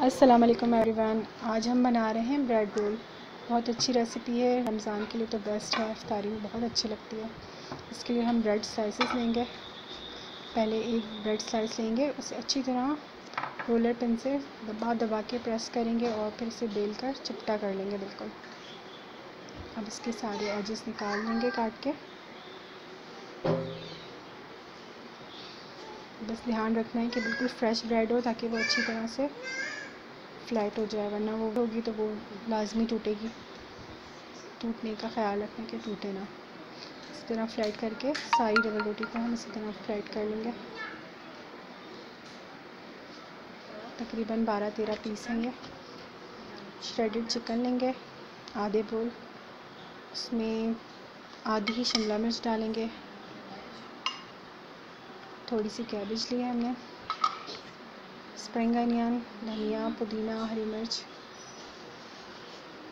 अस्सलाम वालेकुम एवरीवन आज हम बना रहे हैं ब्रेड रोल बहुत अच्छी रेसिपी है. रमज़ान के लिए तो बेस्ट है. अफ्तारी में बहुत अच्छी लगती है. इसके लिए हम ब्रेड स्लाइसेस लेंगे. पहले एक ब्रेड स्लाइस लेंगे. उसे अच्छी तरह रोलर पिन से दबा दबा के प्रेस करेंगे और फिर इसे बेल कर चिपटा कर लेंगे बिल्कुल. अब इसके सारे एजेस निकाल लेंगे काट के. बस ध्यान रखना है कि बिल्कुल फ्रेश ब्रेड हो ताकि वो अच्छी तरह से फ्लैट हो जाए, वरना वो होगी तो वो लाजमी टूटेगी। टूटने का ख्याल रखें कि टूटे ना। इस तरह फ़्लाइट करके सारी डबल रोटी को हम इसी तरह फ़्लाइट कर लेंगे। तकरीबन बारह तेरह पीस हैं ये। श्रेडेड चिकन लेंगे, आधे बोल। उसमें आधी ही शिमला मिर्च डालेंगे। थोड़ी सी कैबेज ली है हमने। स्प्रिंग अनियन, धनिया, पुदीना, हरी मिर्च,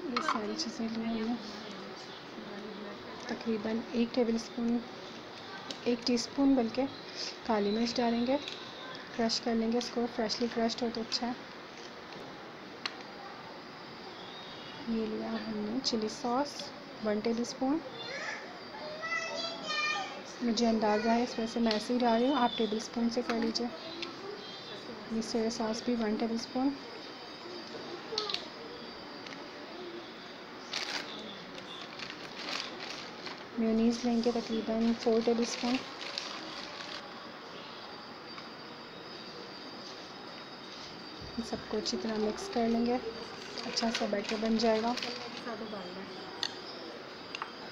ये सारी चीज़ें ली हमने तकरीबन एक टेबल स्पून एक टीस्पून बल्कि काली मिर्च डालेंगे। क्रश कर लेंगे इसको फ्रेशली क्रश्ड हो तो अच्छा। है ये लिया हमने chilli sauce one tablespoon मुझे अंदाज़ा है इस से मैं ऐसे ही डाल रही हूँ, आप टेबल स्पून से कर लीजिए। ये सोया सॉस भी वन टेबल स्पून म्यूनीस लेंगे तकरीबन फोर टेबल स्पून सबको अच्छी तरह मिक्स कर लेंगे. अच्छा सा बैटर बन जाएगा.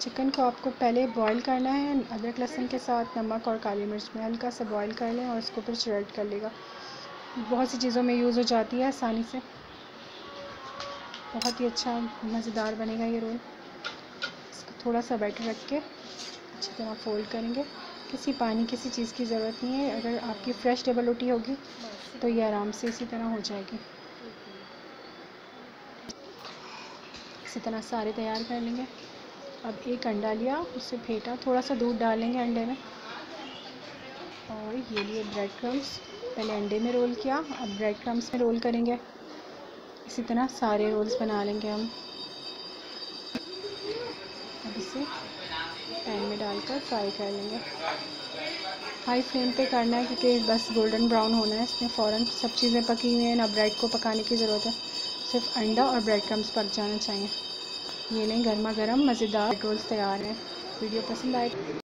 चिकन को आपको पहले बॉईल करना है, अदरक लहसुन के साथ, नमक और काली मिर्च में हल्का सा बॉईल कर लें और इसको फिर श्रेड कर लेगा. बहुत सी चीज़ों में यूज़ हो जाती है आसानी से। बहुत ही अच्छा मज़ेदार बनेगा ये रोल। इसको थोड़ा सा बैटर रख के अच्छी तरह फोल्ड करेंगे। किसी पानी, किसी चीज़ की ज़रूरत नहीं है। अगर आपकी फ़्रेश डबल रोटी होगी तो ये आराम से इसी तरह हो जाएगी। इसी तरह सारे तैयार कर लेंगे। अब एक अंडा लिया उसे फेंटा। थोड़ा सा दूध डालेंगे अंडे में। और ये लिए ब्रेड क्रम्स पहले अंडे में रोल किया, अब ब्रेड क्रम्स में रोल करेंगे। इसी तरह सारे रोल्स बना लेंगे हम। अब इसे पैन में डालकर फ्राई कर लेंगे। हाई फ्लेम पे करना है क्योंकि बस गोल्डन ब्राउन होना है। इसमें फ़ौरन सब चीज़ें पकी हुई हैं। ना ब्रेड को पकाने की ज़रूरत है। सिर्फ़ अंडा और ब्रेड क्रम्स पक जाना चाहिए। ये लें गर्मा गर्म, मज़ेदार रोल्स तैयार हैं। वीडियो पसंद आए